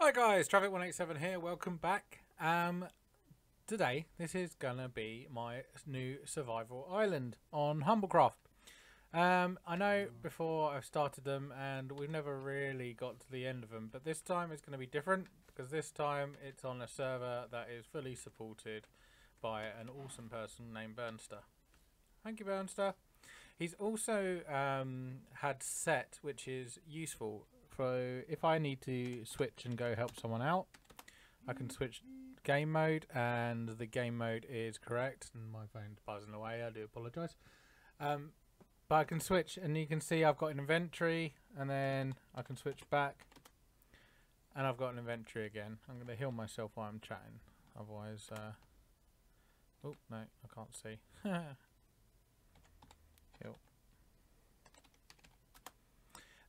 Hi guys, Traffic187 here, welcome back. Um, today, this is gonna be my new survival island on Humblecraft. Um, I know before I've started them and we've never really got to the end of them, but this time it's gonna be different because this time it's on a server that is fully supported by an awesome person named Burnster. Thank you, Burnster. He's also um, had set, which is useful so if I need to switch and go help someone out, I can switch game mode and the game mode is correct. And my phone's buzzing away, I do apologise. Um, but I can switch and you can see I've got an inventory and then I can switch back and I've got an inventory again. I'm going to heal myself while I'm chatting. Otherwise, uh, oh no, I can't see. heal.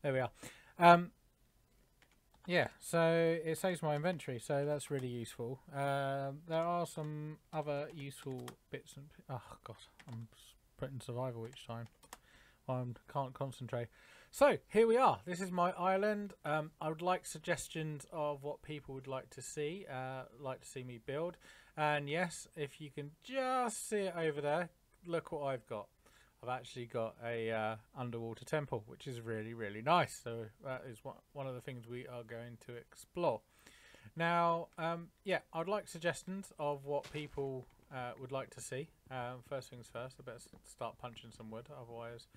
There we are. Um, yeah, so it saves my inventory, so that's really useful. Um, there are some other useful bits and... Oh, God, I'm putting survival each time. I can't concentrate. So, here we are. This is my island. Um, I would like suggestions of what people would like to see, uh, like to see me build. And yes, if you can just see it over there, look what I've got. I've actually got a uh, underwater temple, which is really, really nice. So that is one, one of the things we are going to explore. Now, um, yeah, I'd like suggestions of what people uh, would like to see. Um, first things first, I better start punching some wood, otherwise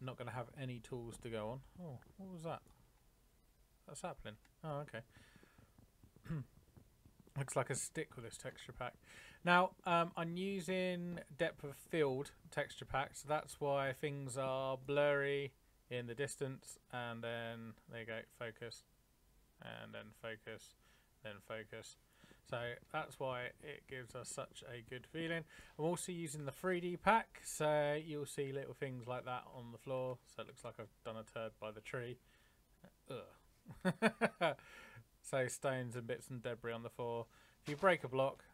I'm not going to have any tools to go on. Oh, what was that? That's happening. Oh, okay. Looks like a stick with this texture pack. Now, um, I'm using depth of field texture pack, so that's why things are blurry in the distance, and then there you go, focus, and then focus, then focus. So that's why it gives us such a good feeling. I'm also using the 3D pack, so you'll see little things like that on the floor. So it looks like I've done a turd by the tree. so stones and bits and debris on the floor. If you break a block,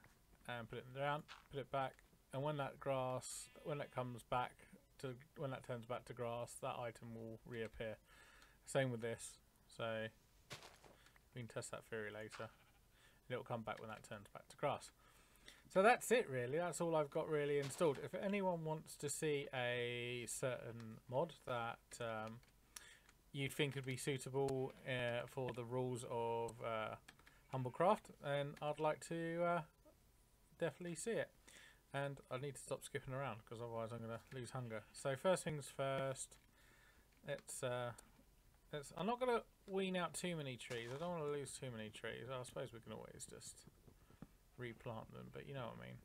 and put it down, put it back, and when that grass, when it comes back to, when that turns back to grass, that item will reappear. Same with this, so we can test that theory later. It'll come back when that turns back to grass. So that's it really, that's all I've got really installed. If anyone wants to see a certain mod that um, you'd think would be suitable uh, for the rules of uh, Humblecraft, then I'd like to uh, definitely see it. And I need to stop skipping around because otherwise I'm going to lose hunger. So first things first, let's, uh, I'm not going to wean out too many trees. I don't want to lose too many trees. I suppose we can always just replant them, but you know what I mean.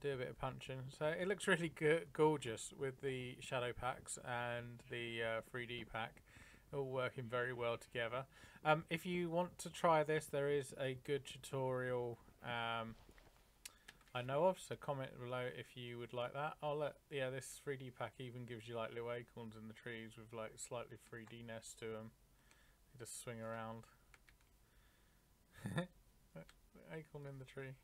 Do a bit of punching. So it looks really gorgeous with the shadow packs and the uh, 3D pack all working very well together. Um, if you want to try this, there is a good tutorial um, I know of, so comment below if you would like that. I'll let, yeah, this 3D pack even gives you like little acorns in the trees with like slightly 3D nests to them. You just swing around. acorn in the tree.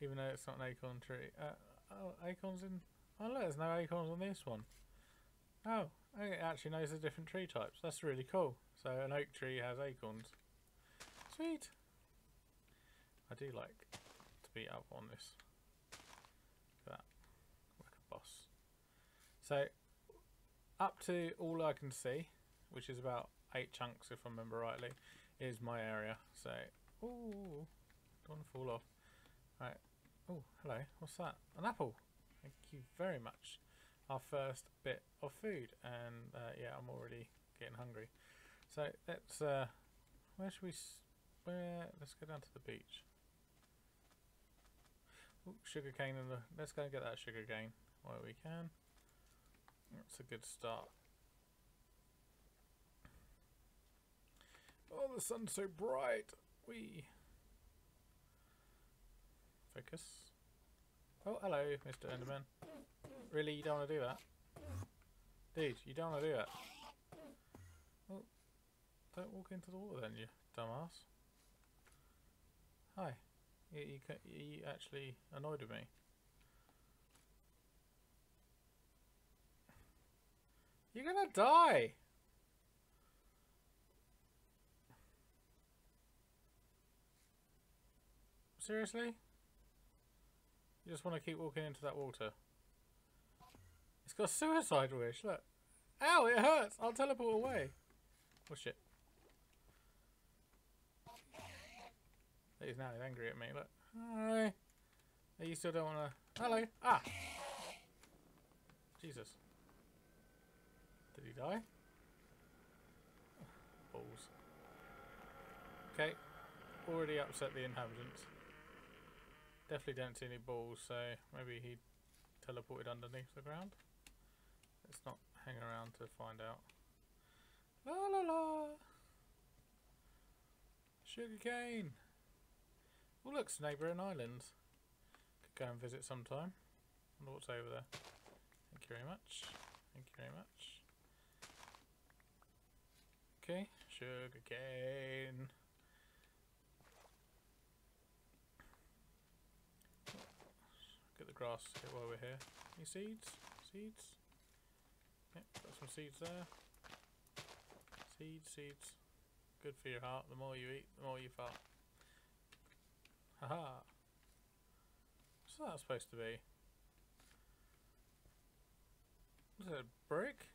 Even though it's not an acorn tree. Uh, oh, acorns in... Oh look, there's no acorns on this one. Oh, it actually knows the different tree types. That's really cool. So an oak tree has acorns. Sweet. I do like to be up on this. That. Like a boss. So up to all I can see, which is about eight chunks if I remember rightly, is my area. So, ooh, don't fall off. Right. Oh, hello. What's that? An apple. Thank you very much. Our first bit of food and uh, yeah I'm already getting hungry. So let's uh, where should we where let's go down to the beach. Sugar cane in the let's go and get that sugar cane while we can. That's a good start. Oh the sun's so bright. We focus. Oh, hello, Mr. Enderman. Really, you don't want to do that? Dude, you don't want to do that. Well, don't walk into the water then, you dumbass. Hi. You, you, you actually annoyed with me. You're gonna die! Seriously? You just want to keep walking into that water? It's got a suicide wish, look. Ow, it hurts! I'll teleport away. Oh shit. He's now angry at me, look. Hi. You still don't want to... Hello. Ah! Jesus. Did he die? Balls. Okay. Already upset the inhabitants. Definitely don't see any balls, so maybe he teleported underneath the ground. Let's not hang around to find out. La la la! Sugarcane! Oh look, it's neighbouring islands. Could go and visit sometime. Wonder what's over there. Thank you very much. Thank you very much. Okay, sugarcane. Get the grass while we're here. Any seeds? Seeds? Yep, got some seeds there. Seeds, seeds. Good for your heart. The more you eat, the more you fart. Haha. What's that supposed to be? Is it a brick?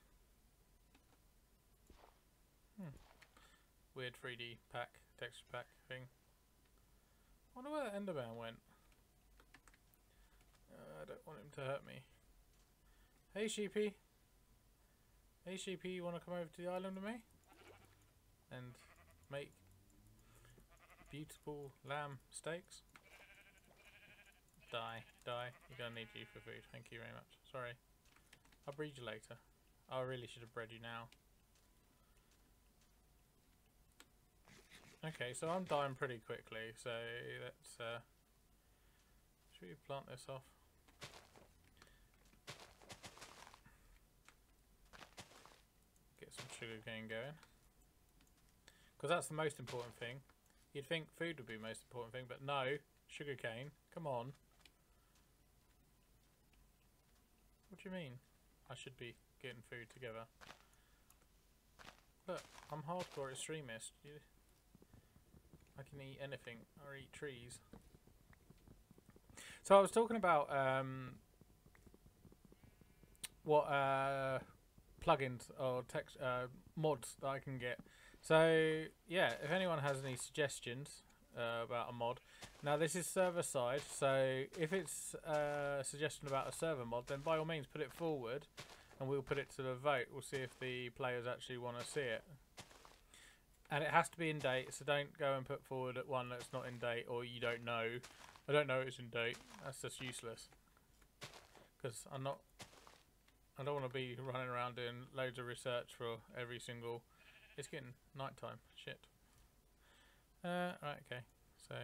Hmm. Weird 3D pack, texture pack thing. wonder where that Enderman went. Uh, I don't want him to hurt me. Hey Sheepy. Hey Sheepy, you want to come over to the island with me? And make beautiful lamb steaks? Die, die. You're gonna need you for food. Thank you very much. Sorry. I'll breed you later. I really should have bred you now. Okay, so I'm dying pretty quickly, so let's uh should we plant this off? Get some sugar cane going. Because that's the most important thing. You'd think food would be the most important thing, but no. Sugar cane. Come on. What do you mean? I should be getting food together. Look, I'm hardcore extremist. I can eat anything or eat trees. So I was talking about um, what uh, plugins or text uh, mods that I can get. So yeah, if anyone has any suggestions uh, about a mod, now this is server side. So if it's uh, a suggestion about a server mod, then by all means put it forward, and we'll put it to the vote. We'll see if the players actually want to see it. And it has to be in date, so don't go and put forward at one that's not in date or you don't know. I don't know it's in date. That's just useless. Because I'm not. I don't want to be running around doing loads of research for every single. It's getting night time. Shit. Uh, right, okay. So,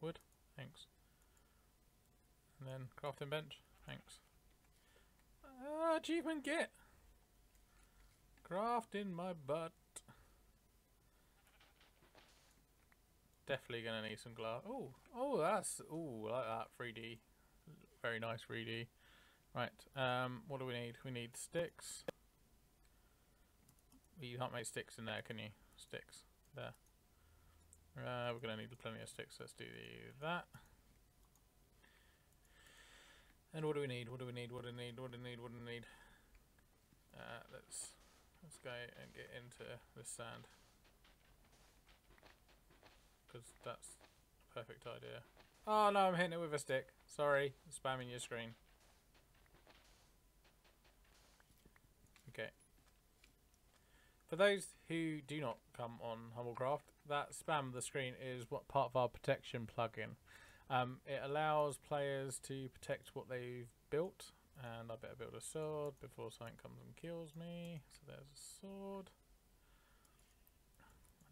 wood. Thanks. And then crafting bench. Thanks. Uh, achievement get. Craft in my butt. Definitely gonna need some glass. Oh, oh, that's oh, like that 3D. Very nice 3D. Right. Um, what do we need? We need sticks. You can't make sticks in there, can you? Sticks there. Uh, we're gonna need plenty of sticks. Let's do the, that. And what do we need? What do we need? What do we need? What do we need? What do we need? Uh, let's let's go and get into this sand because that's a perfect idea. Oh no, I'm hitting it with a stick. Sorry, spamming your screen. Okay. For those who do not come on Humblecraft, that spam the screen is what part of our protection plugin. Um, it allows players to protect what they've built, and I better build a sword before something comes and kills me. So there's a sword.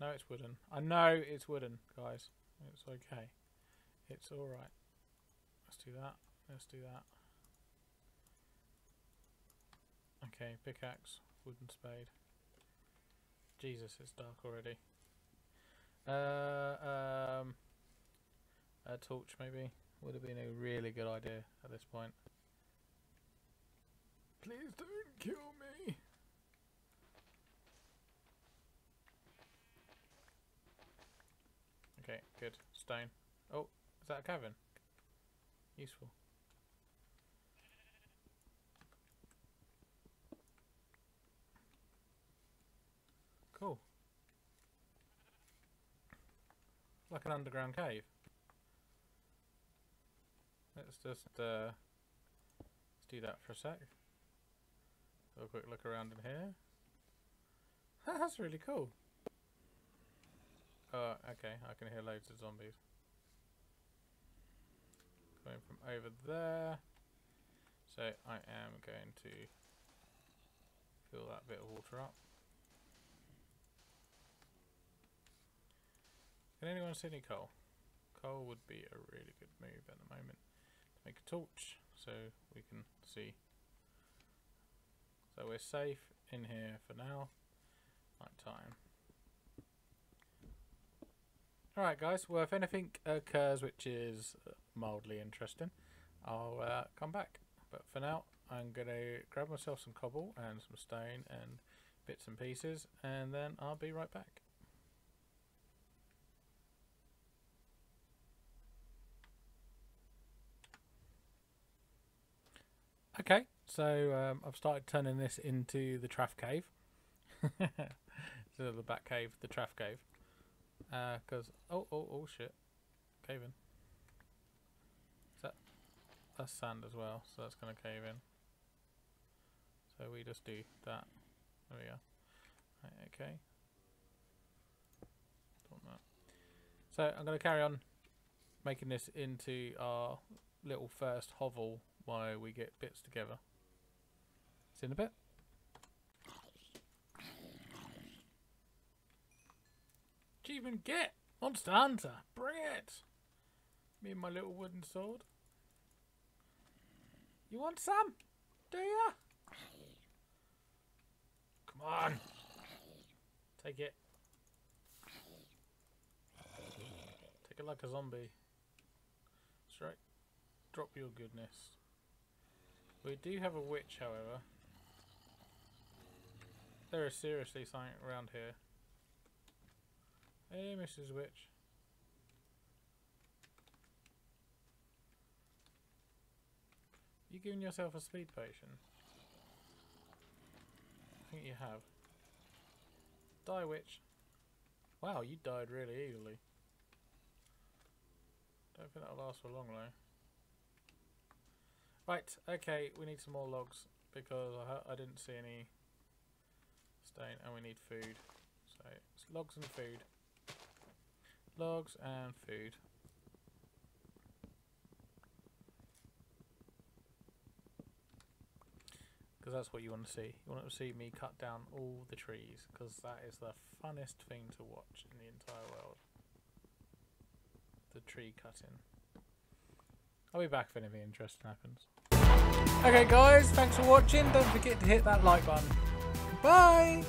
I know it's wooden. I know it's wooden, guys. It's okay. It's alright. Let's do that. Let's do that. Okay, pickaxe, wooden spade. Jesus, it's dark already. Uh, um, a torch maybe would have been a really good idea at this point. Please don't kill me. Okay, good. Stone. Oh, Is that a cavern? Useful. Cool. Like an underground cave. Let's just uh, let's do that for a sec. Have a quick look around in here. That's really cool. Oh, okay. I can hear loads of zombies. Coming from over there. So I am going to fill that bit of water up. Can anyone see any coal? Coal would be a really good move at the moment. To make a torch so we can see. So we're safe in here for now. Night time. Alright guys, well if anything occurs which is mildly interesting, I'll uh, come back. But for now, I'm going to grab myself some cobble and some stone and bits and pieces and then I'll be right back. Okay, so um, I've started turning this into the Traff Cave. so the back cave, the Traff Cave. Because, uh, oh, oh, oh shit. Cave in. Is that, that's sand as well, so that's going to cave in. So we just do that. There we go. Right, okay. So I'm going to carry on making this into our little first hovel while we get bits together. See in a bit. Achievement get! Monster Hunter! Bring it! Me and my little wooden sword. You want some? Do ya? Come on! Take it. Take it like a zombie. Straight. Drop your goodness. We do have a witch, however. There is seriously something around here. Hey, Mrs. Witch. You giving yourself a speed potion? I think you have. Die, witch. Wow, you died really easily. Don't think that'll last for long though. Right, okay, we need some more logs because I, I didn't see any stone and we need food. So, it's logs and food. Logs and food. Because that's what you want to see. You want to see me cut down all the trees because that is the funnest thing to watch in the entire world. The tree cutting. I'll be back if anything interesting happens. Okay guys, thanks for watching. Don't forget to hit that like button. Bye!